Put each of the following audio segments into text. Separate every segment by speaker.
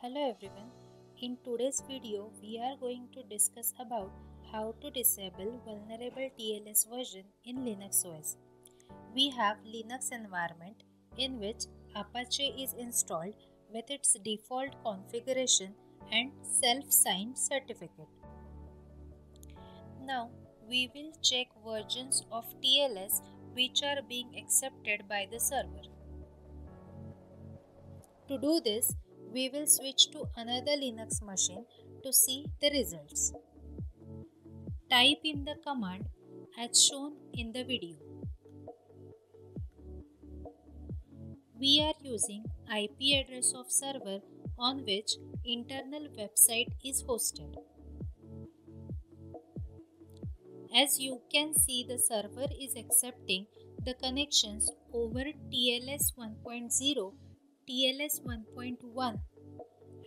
Speaker 1: Hello everyone. In today's video, we are going to discuss about how to disable vulnerable TLS version in Linux OS. We have Linux environment in which Apache is installed with its default configuration and self-signed certificate. Now, we will check versions of TLS which are being accepted by the server. To do this, we will switch to another Linux machine to see the results. Type in the command as shown in the video. We are using IP address of server on which internal website is hosted. As you can see the server is accepting the connections over TLS 1.0, TLS 1.1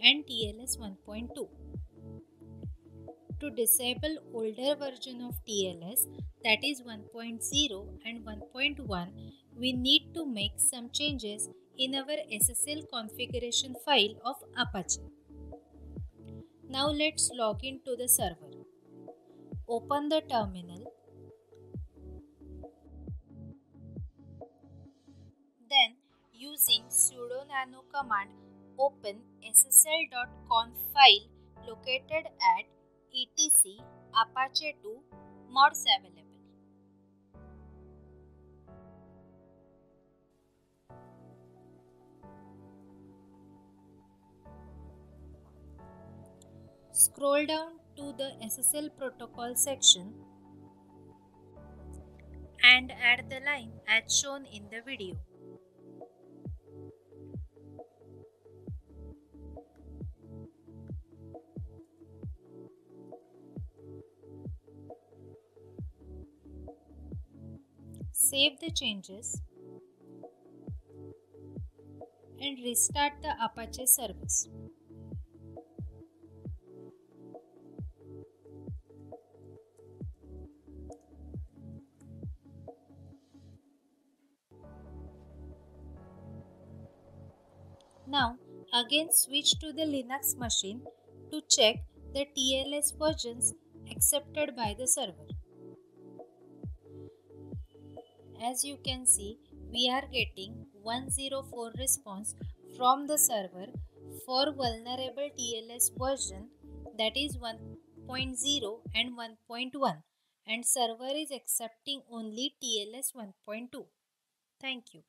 Speaker 1: and TLS 1.2. To disable older version of TLS that is 1.0 and 1.1 we need to make some changes in our SSL configuration file of Apache. Now let's log into the server. Open the terminal. Using sudo nano command open ssl.conf file located at etc apache 2 mods available. Scroll down to the SSL protocol section and add the line as shown in the video. Save the changes and restart the Apache service. Now again switch to the Linux machine to check the TLS versions accepted by the server. As you can see, we are getting 104 response from the server for vulnerable TLS version that is 1.0 and 1.1 and server is accepting only TLS 1.2. Thank you.